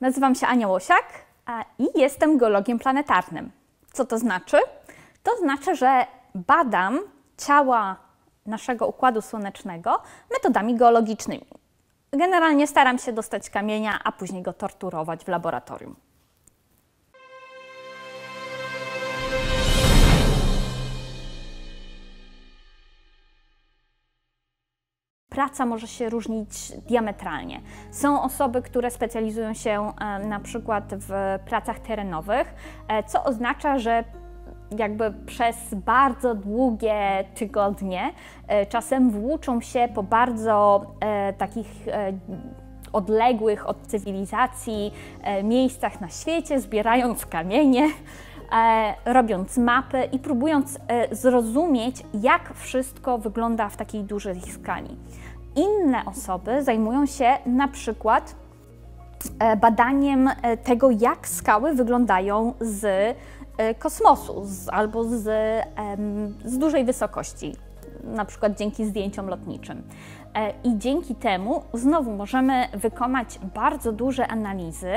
Nazywam się Ania Łosiak i jestem geologiem planetarnym. Co to znaczy? To znaczy, że badam ciała naszego układu słonecznego metodami geologicznymi. Generalnie staram się dostać kamienia, a później go torturować w laboratorium. Praca może się różnić diametralnie. Są osoby, które specjalizują się e, na przykład w pracach terenowych, e, co oznacza, że jakby przez bardzo długie tygodnie e, czasem włóczą się po bardzo takich odległych od cywilizacji miejscach na świecie, zbierając kamienie, robiąc mapy i próbując zrozumieć, jak wszystko wygląda w takiej dużej skali. Inne osoby zajmują się na przykład e, badaniem e, tego, jak skały wyglądają z e, kosmosu z, albo z, z dużej wysokości, na przykład dzięki zdjęciom lotniczym. I dzięki temu znowu możemy wykonać bardzo duże analizy,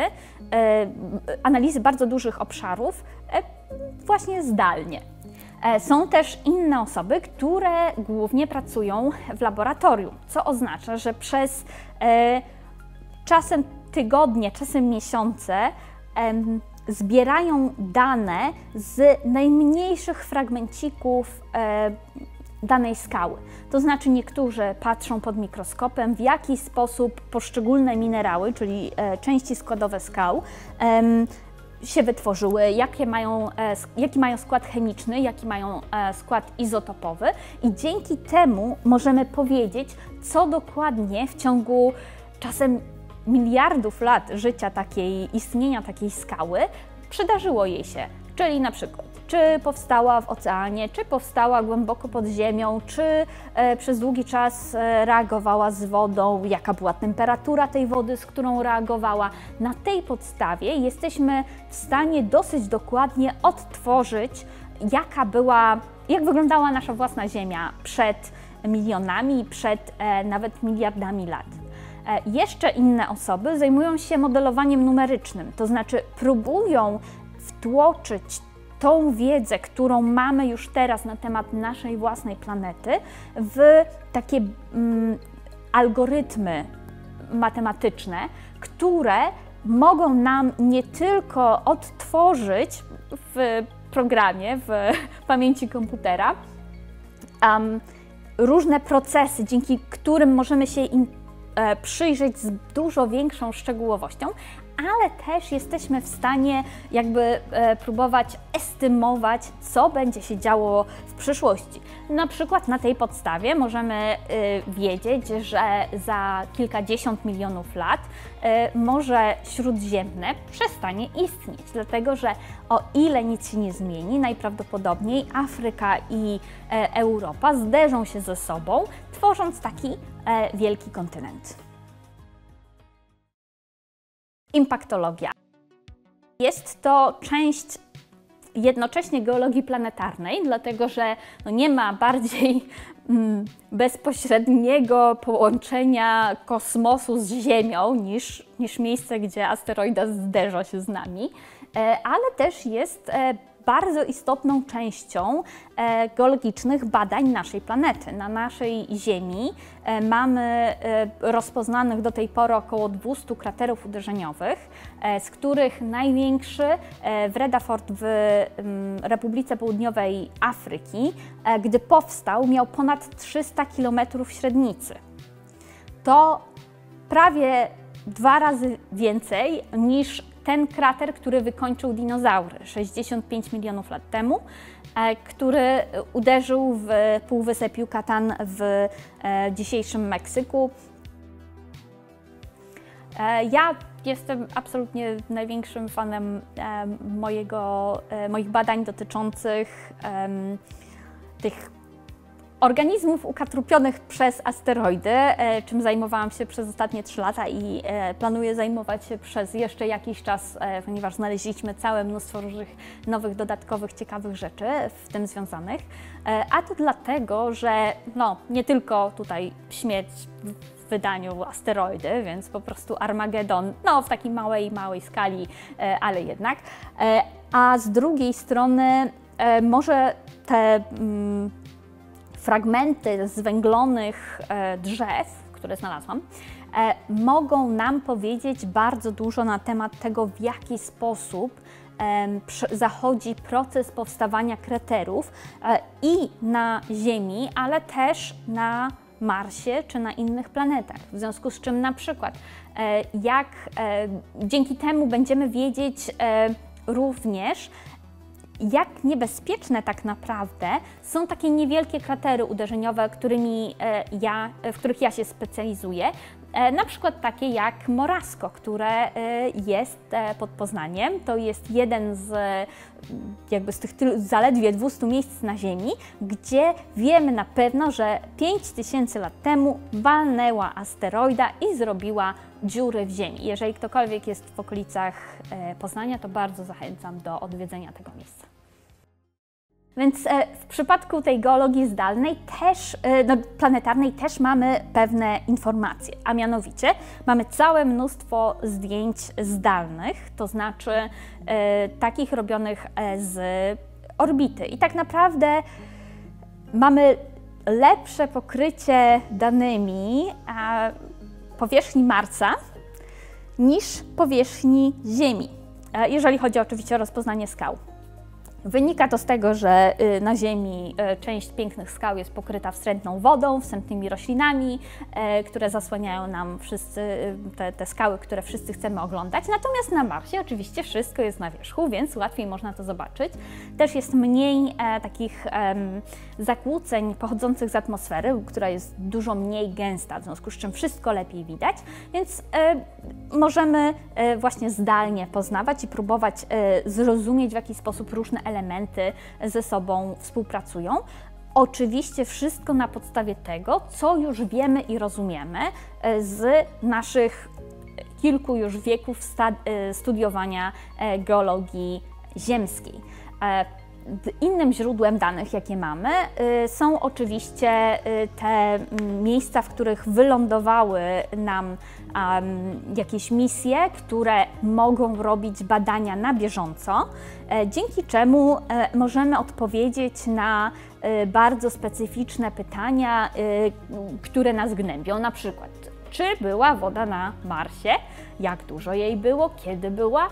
analizy bardzo dużych obszarów właśnie zdalnie. E, są też inne osoby, które głównie pracują w laboratorium, co oznacza, że przez e, czasem tygodnie, czasem miesiące zbierają dane z najmniejszych fragmencików e, danej skały. To znaczy niektórzy patrzą pod mikroskopem, w jaki sposób poszczególne minerały, czyli części składowe skał, się wytworzyły, jakie mają, e, jaki mają skład chemiczny, jaki mają e, skład izotopowy i dzięki temu możemy powiedzieć, co dokładnie w ciągu czasem miliardów lat życia takiej, istnienia takiej skały przydarzyło jej się. Czyli na przykład czy powstała w oceanie, czy powstała głęboko pod ziemią, czy e, przez długi czas e, reagowała z wodą, jaka była temperatura tej wody, z którą reagowała. Na tej podstawie jesteśmy w stanie dosyć dokładnie odtworzyć, jaka była, jak wyglądała nasza własna Ziemia przed milionami, przed e, nawet miliardami lat. Jeszcze inne osoby zajmują się modelowaniem numerycznym, to znaczy próbują wtłoczyć tą wiedzę, którą mamy już teraz na temat naszej własnej planety, w takie mm, algorytmy matematyczne, które mogą nam nie tylko odtworzyć w programie, w pamięci komputera, um, różne procesy, dzięki którym możemy się im e, przyjrzeć z dużo większą szczegółowością, ale też jesteśmy w stanie jakby e, próbować estymować, co będzie się działo w przyszłości. Na przykład na tej podstawie możemy y, wiedzieć, że za kilkadziesiąt milionów lat y, Morze Śródziemne przestanie istnieć, dlatego że o ile nic się nie zmieni, najprawdopodobniej Afryka i e, Europa zderzą się ze sobą, tworząc taki e, wielki kontynent. Impaktologia. Jest to część jednocześnie geologii planetarnej, dlatego że no nie ma bardziej mm, bezpośredniego połączenia kosmosu z Ziemią niż, niż miejsce, gdzie asteroida zderza się z nami, e, ale też jest e, bardzo istotną częścią e, geologicznych badań naszej planety. Na naszej Ziemi e, mamy e, rozpoznanych do tej pory około 200 kraterów uderzeniowych, z których największy w Redaford w mm, Republice Południowej Afryki, gdy powstał, miał ponad 300 km średnicy. To prawie dwa razy więcej niż ten krater, który wykończył dinozaury 65 milionów lat temu, e, który uderzył w półwysep Yucatan w e, dzisiejszym Meksyku. E, ja jestem absolutnie największym fanem mojego, moich badań dotyczących tych organizmów ukatrupionych przez asteroidy, e, czym zajmowałam się przez ostatnie 3 lata i e, planuję zajmować się przez jeszcze jakiś czas, e, ponieważ znaleźliśmy całe mnóstwo różnych nowych, dodatkowych, ciekawych rzeczy w tym związanych. A to dlatego, że no, nie tylko tutaj śmierć w wydaniu asteroidy, więc po prostu Armagedon, no w takiej małej, małej skali, ale jednak. A z drugiej strony może te mm, fragmenty zwęglonych e, drzew, które znalazłam, e, mogą nam powiedzieć bardzo dużo na temat tego, w jaki sposób zachodzi proces powstawania kraterów e, i na Ziemi, ale też na Marsie czy na innych planetach. W związku z czym na przykład jak dzięki temu będziemy wiedzieć również, jak niebezpieczne tak naprawdę są takie niewielkie kratery uderzeniowe, którymi e, ja, w których ja się specjalizuję. E, na przykład takie jak Morasko, które e, jest pod Poznaniem. To jest jeden z, jakby z tych zaledwie 200 miejsc na Ziemi, gdzie wiemy na pewno, że 5000 lat temu walnęła asteroida i zrobiła dziury w ziemi. Jeżeli ktokolwiek jest w okolicach Poznania, to bardzo zachęcam do odwiedzenia tego miejsca. Więc e, w przypadku tej geologii zdalnej też, e, no, planetarnej też mamy pewne informacje, a mianowicie mamy całe mnóstwo zdjęć zdalnych, to znaczy e, takich robionych z orbity. I tak naprawdę mamy lepsze pokrycie danymi powierzchni Marsa niż powierzchni Ziemi, jeżeli chodzi oczywiście o rozpoznanie skał. Wynika to z tego, że y, na Ziemi y, część pięknych skał jest pokryta wstrętną wodą, wstrętnymi roślinami, y, które zasłaniają nam wszyscy te, te, skały, które wszyscy chcemy oglądać. Natomiast na Marsie oczywiście wszystko jest na wierzchu, więc łatwiej można to zobaczyć. Też jest mniej e, takich e, zakłóceń pochodzących z atmosfery, która jest dużo mniej gęsta, w związku z czym wszystko lepiej widać, więc e, możemy e, właśnie zdalnie poznawać i próbować e, zrozumieć, w jaki sposób różne elementy ze sobą współpracują. Oczywiście wszystko na podstawie tego, co już wiemy i rozumiemy e, z naszych kilku już wieków studiowania geologii ziemskiej. Innym źródłem danych, jakie mamy, y, są oczywiście y, te miejsca, w których wylądowały nam jakieś misje, które mogą robić badania na bieżąco, e, dzięki czemu e, możemy odpowiedzieć na e, bardzo specyficzne pytania, które nas gnębią. Na przykład, czy była woda na Marsie, jak dużo jej było, kiedy była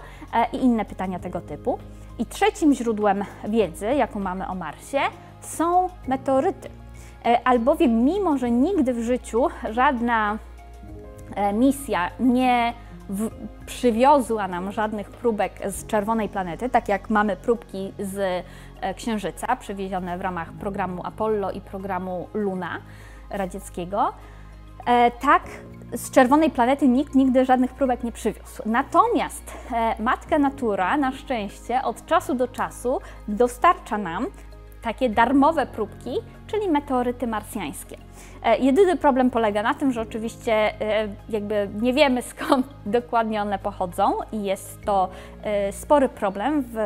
i inne pytania tego typu. I trzecim źródłem wiedzy, jaką mamy o Marsie, są meteoryty. E, albowiem, mimo że nigdy w życiu żadna e, misja nie w, przywiozła nam żadnych próbek z czerwonej planety, tak jak mamy próbki z e, Księżyca przywiezione w ramach programu Apollo i programu Luna radzieckiego, tak z czerwonej planety nikt nigdy żadnych próbek nie przywiózł. Natomiast e, matka natura na szczęście od czasu do czasu dostarcza nam takie darmowe próbki, czyli meteoryty marsjańskie. E, jedyny problem polega na tym, że oczywiście e, jakby nie wiemy skąd dokładnie one pochodzą i jest to e, spory problem w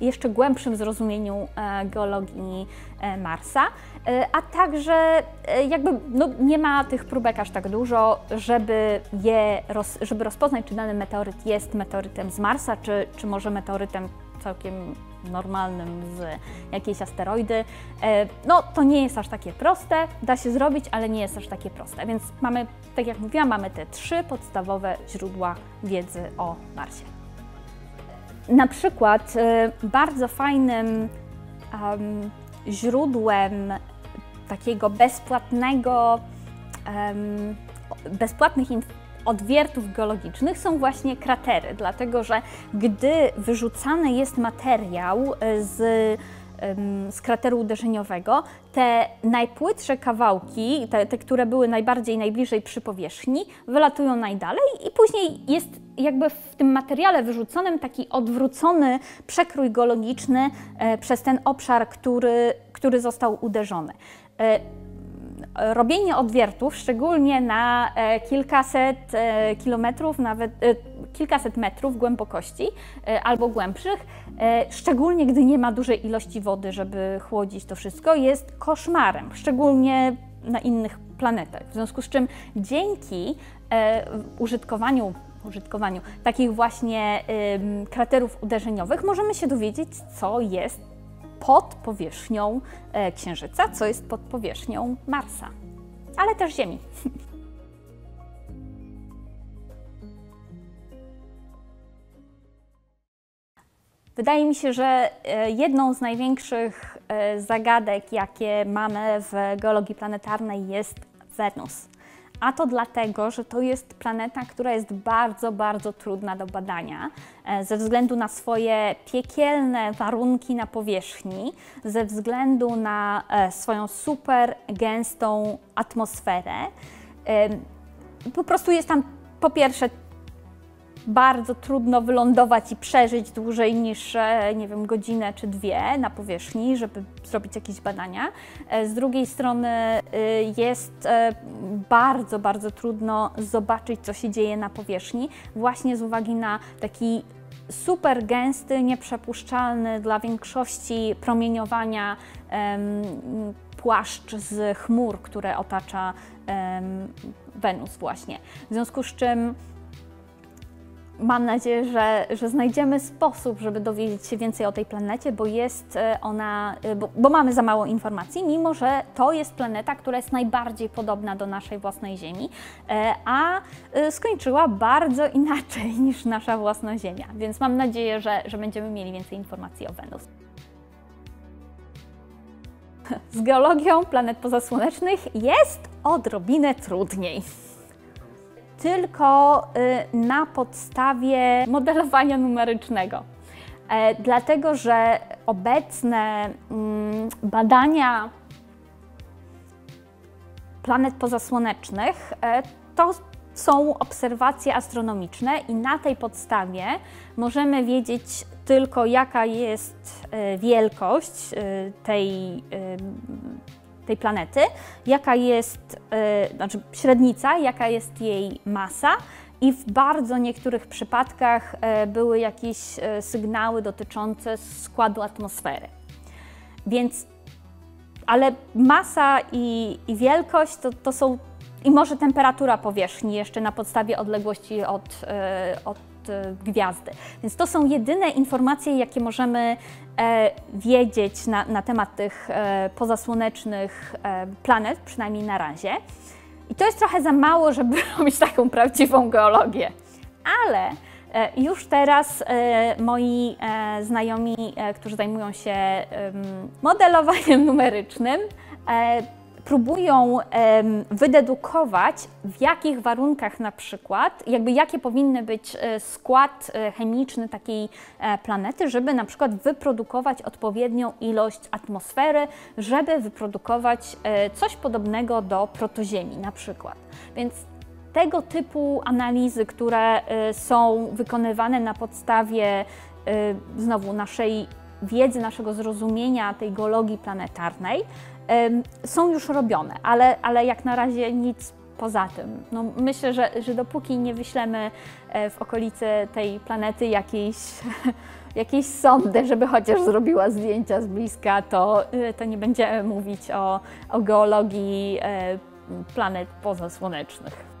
jeszcze głębszym zrozumieniu geologii Marsa, a także jakby no, nie ma tych próbek aż tak dużo, żeby je, żeby rozpoznać, czy dany meteoryt jest meteorytem z Marsa, czy, czy może meteorytem całkiem normalnym z jakiejś asteroidy. E, no to nie jest aż takie proste, da się zrobić, ale nie jest aż takie proste. Więc mamy, tak jak mówiłam, mamy te trzy podstawowe źródła wiedzy o Marsie. Na przykład e, bardzo fajnym um, źródłem takiego bezpłatnego, um, bezpłatnych informacji, odwiertów geologicznych są właśnie kratery, dlatego że gdy wyrzucany jest materiał e, z z krateru uderzeniowego, te najpłytsze kawałki, te, te, które były najbardziej najbliżej przy powierzchni, wylatują najdalej i później jest jakby w tym materiale wyrzuconym taki odwrócony przekrój geologiczny e, przez ten obszar, który, który został uderzony. Robienie odwiertów, szczególnie na kilkaset kilometrów, nawet kilkaset metrów głębokości albo głębszych, szczególnie gdy nie ma dużej ilości wody, żeby chłodzić to wszystko, jest koszmarem, szczególnie na innych planetach. W związku z czym dzięki użytkowaniu użytkowaniu takich właśnie kraterów uderzeniowych możemy się dowiedzieć, co jest pod powierzchnią e, Księżyca, co jest pod powierzchnią Marsa, ale też Ziemi. Wydaje mi się, że e, jedną z największych e, zagadek, jakie mamy w geologii planetarnej jest Wenus. A to dlatego, że to jest planeta, która jest bardzo, bardzo trudna do badania e, ze względu na swoje piekielne warunki na powierzchni, ze względu na e, swoją super gęstą atmosferę. Po prostu jest tam po pierwsze bardzo trudno wylądować i przeżyć dłużej niż, e, nie wiem, godzinę czy dwie na powierzchni, żeby zrobić jakieś badania. E, z drugiej strony e, jest bardzo, bardzo trudno zobaczyć, co się dzieje na powierzchni, właśnie z uwagi na taki super gęsty, nieprzepuszczalny dla większości promieniowania płaszcz z chmur, które otacza Wenus właśnie. W związku z czym Mam nadzieję, że, że znajdziemy sposób, żeby dowiedzieć się więcej o tej planecie, bo jest e, ona, e, bo, bo, mamy za mało informacji, mimo że to jest planeta, która jest najbardziej podobna do naszej własnej Ziemi, e, a skończyła bardzo inaczej niż nasza własna Ziemia. Więc mam nadzieję, że, że będziemy mieli więcej informacji o Wenus. Z geologią planet pozasłonecznych jest odrobinę trudniej tylko y, na podstawie modelowania numerycznego. E, dlatego, że obecne mm, badania planet pozasłonecznych e, to są obserwacje astronomiczne i na tej podstawie możemy wiedzieć tylko jaka jest e, wielkość tej tej planety, jaka jest, yy, znaczy średnica, jaka jest jej masa i w bardzo niektórych przypadkach yy, były jakieś yy, sygnały dotyczące składu atmosfery. Więc, ale masa i, i wielkość to, to są i może temperatura powierzchni jeszcze na podstawie odległości od, od E, gwiazdy. Więc to są jedyne informacje, jakie możemy e, wiedzieć na, na temat tych e, pozasłonecznych planet, przynajmniej na razie. I to jest trochę za mało, żeby robić taką prawdziwą geologię. Ale już teraz moi znajomi, którzy zajmują się modelowaniem numerycznym, próbują wydedukować, w jakich warunkach na przykład, jakby jakie powinny być e, skład e, chemiczny takiej e, planety, żeby na przykład wyprodukować odpowiednią ilość atmosfery, żeby wyprodukować coś podobnego do protoziemi na przykład. Więc tego typu analizy, które są wykonywane na podstawie znowu naszej wiedzy, naszego zrozumienia tej geologii planetarnej, są już robione, ale, ale jak na razie nic poza tym. No, myślę, że, że dopóki nie wyślemy e, w okolicy tej planety jakiejś, jakiejś sondy, żeby chociaż zrobiła zdjęcia z bliska, to, e, to nie będziemy mówić o, o geologii e, planet pozasłonecznych.